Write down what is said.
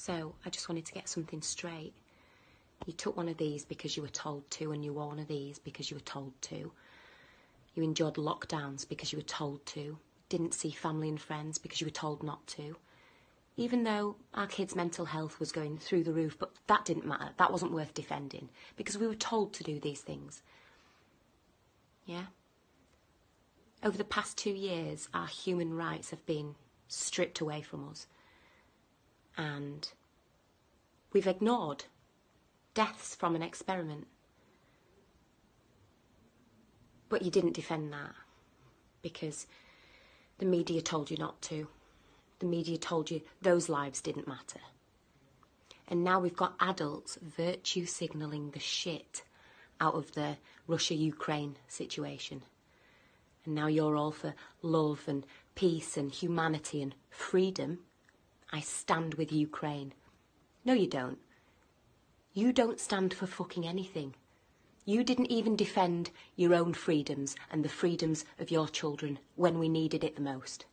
So I just wanted to get something straight. You took one of these because you were told to, and you wore one of these because you were told to. You endured lockdowns because you were told to. Didn't see family and friends because you were told not to. Even though our kids' mental health was going through the roof, but that didn't matter. That wasn't worth defending because we were told to do these things. Yeah? Over the past two years, our human rights have been stripped away from us. And we've ignored deaths from an experiment. But you didn't defend that because the media told you not to. The media told you those lives didn't matter. And now we've got adults virtue signalling the shit out of the Russia Ukraine situation. And now you're all for love and peace and humanity and freedom. I stand with Ukraine. No, you don't. You don't stand for fucking anything. You didn't even defend your own freedoms and the freedoms of your children when we needed it the most.